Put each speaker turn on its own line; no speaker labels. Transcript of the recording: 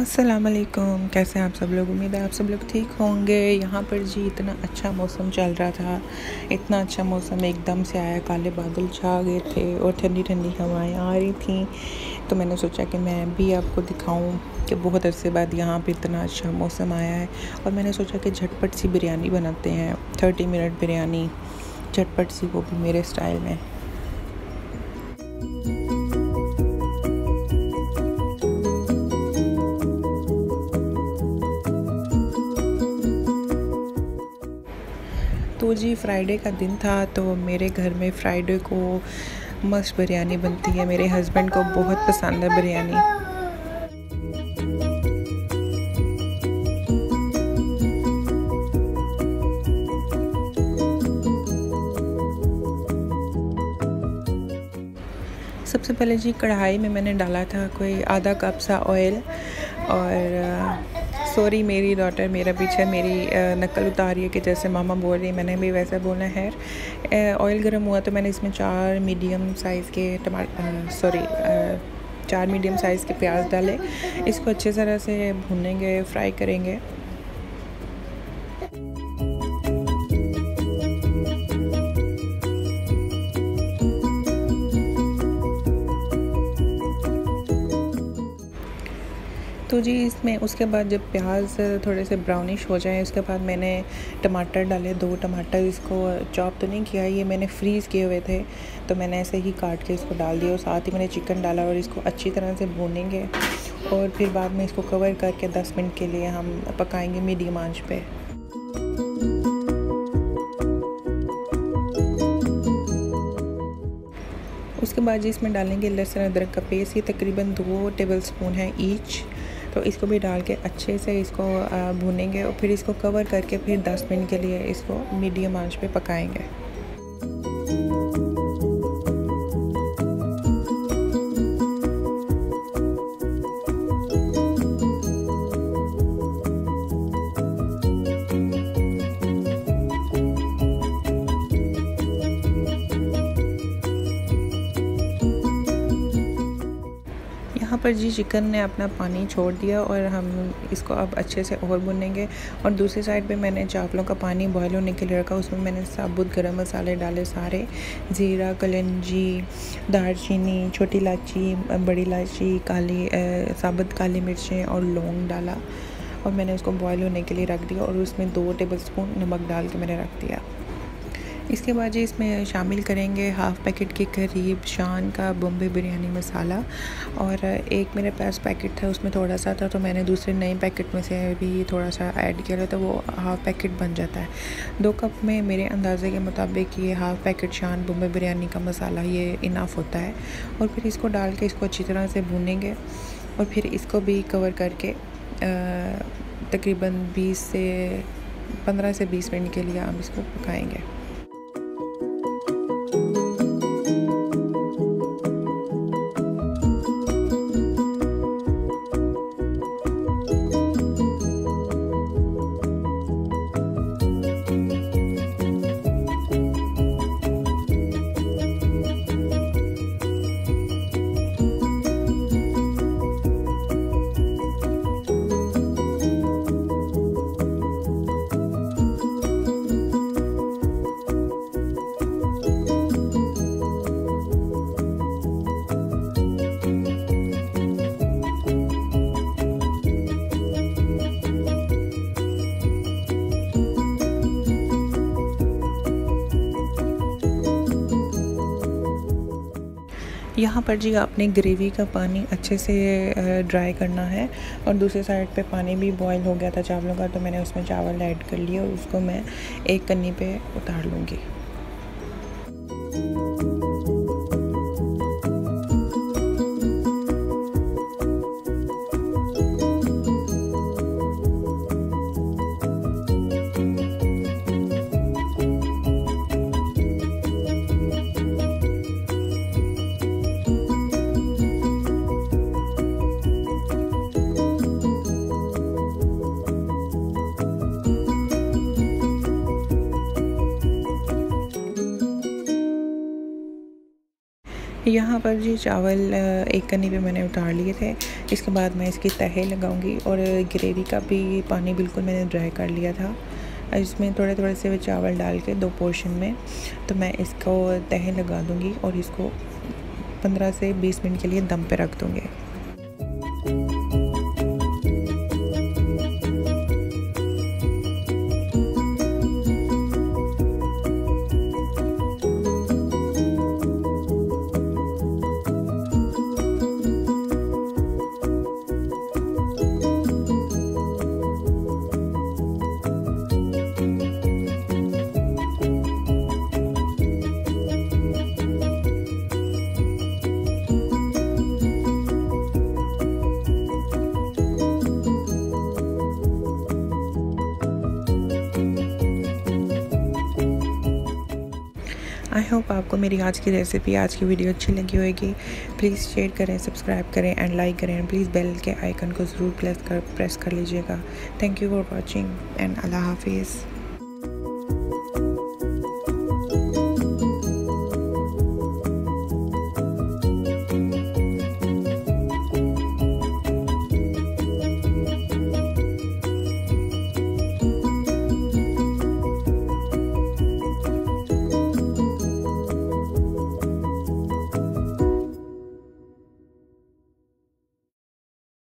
अस्सलाम वालेकुम कैसे हैं आप सब लोग? उम्मीद है आप सब लोग ठीक होंगे। यहाँ पर जी इतना अच्छा मौसम चल रहा था। इतना अच्छा मौसम, एकदम से आया, काले बादल छा गए थे और ठंडी ठंडी हवाएँ आ रही थी। तो मैंने सोचा कि मैं भी आपको दिखाऊँ कि बहुत अरसे बाद यहाँ पर इतना अच्छा मौसम आया है। और मैंने सोचा कि झटपट सी बिरयानी बनाते हैं, थर्टी मिनट बिरयानी। झटपट सी वो भी मेरे स्टाइल में। तो जी फ्राइडे का दिन था तो मेरे घर में फ्राइडे को मस्त बिरयानी बनती है। मेरे हस्बैंड को बहुत पसंद है बिरयानी। सबसे पहले जी, कढ़ाई में मैंने डाला था कोई आधा कप सा ऑयल और सॉरी मेरी डॉटर मेरा पीछे मेरी नकल उतार है कि जैसे मामा बोल रही मैंने भी वैसा बोलना है। ऑयल गर्म हुआ तो मैंने इसमें चार मीडियम साइज़ के टमा सॉरी चार मीडियम साइज़ के प्याज डाले। इसको अच्छे तरह से भुनेंगे फ्राई करेंगे। जी, इसमें उसके बाद जब प्याज थोड़े से ब्राउनिश हो जाए, उसके बाद मैंने टमाटर डाले, दो टमाटर इसको चॉप तो नहीं किया, ये मैंने फ्रीज़ किए हुए थे तो मैंने ऐसे ही काट के इसको डाल दिया और साथ ही मैंने चिकन डाला और इसको अच्छी तरह से भूनेंगे और फिर बाद में इसको कवर करके 10 मिनट के लिए हम पकाएँगे मीडियम आँच पर उसके बाद जी इसमें डालेंगे लहसुन अदरक का पेस्ट ये तकरीबन दो टेबल स्पून है ईच तो इसको भी डाल के अच्छे से इसको भुनेंगे और फिर इसको कवर करके फिर 10 मिनट के लिए इसको मीडियम आँच पे पकाएँगे। पर जी, चिकन ने अपना पानी छोड़ दिया और हम इसको अब अच्छे से और भुनेंगे। और दूसरी साइड पे मैंने चावलों का पानी बॉयल होने के लिए रखा। उसमें मैंने साबुत गरम मसाले डाले सारे। ज़ीरा, कलंजी, दालचीनी, छोटी इलायची, बड़ी इलायची, काली साबुत काली मिर्चें और लौंग डाला। और मैंने उसको बॉयल होने के लिए रख दिया और उसमें दो टेबल स्पून नमक डाल के मैंने रख दिया। इसके बाद जी इसमें शामिल करेंगे हाफ़ पैकेट के करीब शान का बॉम्बे बिरयानी मसाला और एक मेरे पास पैकेट था, उसमें थोड़ा सा था तो मैंने दूसरे नए पैकेट में से भी थोड़ा सा ऐड किया तो वो हाफ़ पैकेट बन जाता है। दो कप में मेरे अंदाजे के मुताबिक ये हाफ़ पैकेट शान बॉम्बे बिरयानी का मसाला, ये इनाफ होता है। और फिर इसको डाल के इसको अच्छी तरह से भूनेंगे और फिर इसको भी कवर करके तकरीबन 20 से 15 से 20 मिनट के लिए हम इसको पकाएँगे। यहाँ पर जी आपने ग्रेवी का पानी अच्छे से ड्राई करना है और दूसरे साइड पे पानी भी बॉईल हो गया था चावलों का तो मैंने उसमें चावल ऐड कर लिए और उसको मैं एक कन्नी पे उतार लूँगी। यहाँ पर जी चावल एक कनी पे मैंने उतार लिए थे। इसके बाद मैं इसकी तहे लगाऊँगी और ग्रेवी का भी पानी बिल्कुल मैंने ड्राई कर लिया था। इसमें थोड़े थोड़े से चावल डाल के दो पोर्शन में तो मैं इसको तहे लगा दूँगी और इसको 15 से 20 मिनट के लिए दम पर रख दूँगी। मेरी आज की रेसिपी आज की वीडियो अच्छी लगी होगी। प्लीज़ शेयर करें सब्सक्राइब करें एंड लाइक करें। प्लीज़ बेल के आइकन को ज़रूर प्रेस कर प्रेस कर लीजिएगा। Thank you for watching and अल्लाह हाफिज़